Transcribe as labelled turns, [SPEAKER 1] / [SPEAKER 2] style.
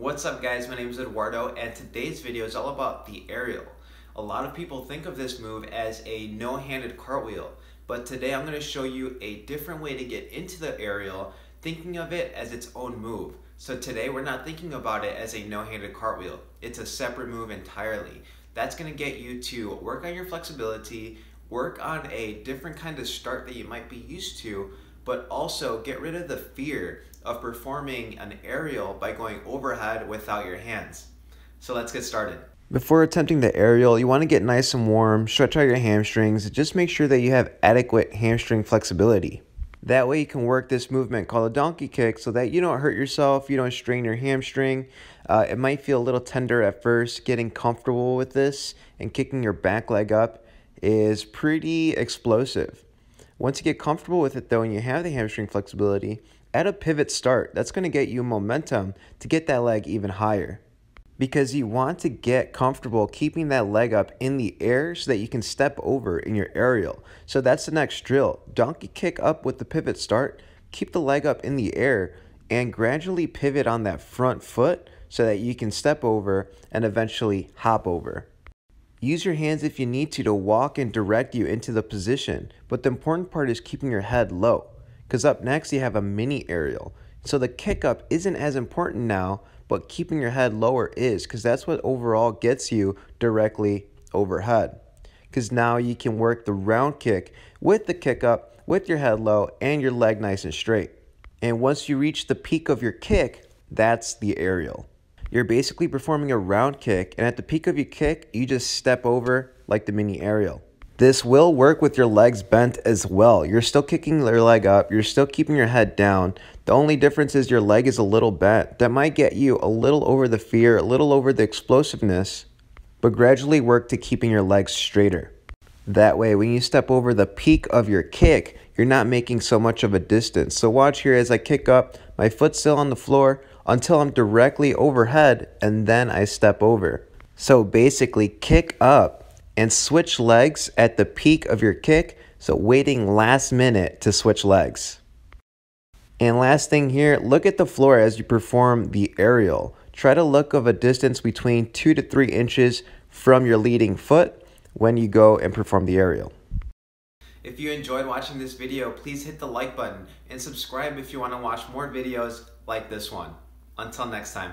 [SPEAKER 1] What's up guys, my name is Eduardo and today's video is all about the aerial. A lot of people think of this move as a no-handed cartwheel, but today I'm going to show you a different way to get into the aerial, thinking of it as its own move. So today we're not thinking about it as a no-handed cartwheel. It's a separate move entirely. That's going to get you to work on your flexibility, work on a different kind of start that you might be used to, but also get rid of the fear of performing an aerial by going overhead without your hands. So let's get started.
[SPEAKER 2] Before attempting the aerial, you want to get nice and warm, stretch out your hamstrings, just make sure that you have adequate hamstring flexibility. That way you can work this movement called a donkey kick so that you don't hurt yourself, you don't strain your hamstring. Uh, it might feel a little tender at first. Getting comfortable with this and kicking your back leg up is pretty explosive. Once you get comfortable with it though and you have the hamstring flexibility, add a pivot start. That's going to get you momentum to get that leg even higher. Because you want to get comfortable keeping that leg up in the air so that you can step over in your aerial. So that's the next drill. Donkey kick up with the pivot start, keep the leg up in the air, and gradually pivot on that front foot so that you can step over and eventually hop over. Use your hands if you need to to walk and direct you into the position, but the important part is keeping your head low. Because up next you have a mini aerial. So the kick up isn't as important now, but keeping your head lower is, because that's what overall gets you directly overhead. Because now you can work the round kick with the kick up, with your head low, and your leg nice and straight. And once you reach the peak of your kick, that's the aerial. You're basically performing a round kick, and at the peak of your kick, you just step over like the mini aerial. This will work with your legs bent as well. You're still kicking your leg up, you're still keeping your head down. The only difference is your leg is a little bent. That might get you a little over the fear, a little over the explosiveness, but gradually work to keeping your legs straighter. That way, when you step over the peak of your kick, you're not making so much of a distance. So watch here as I kick up, my foot's still on the floor, until I'm directly overhead and then I step over. So basically kick up and switch legs at the peak of your kick. So waiting last minute to switch legs. And last thing here, look at the floor as you perform the aerial. Try to look of a distance between two to three inches from your leading foot when you go and perform the aerial.
[SPEAKER 1] If you enjoyed watching this video, please hit the like button and subscribe if you want to watch more videos like this one. Until next time.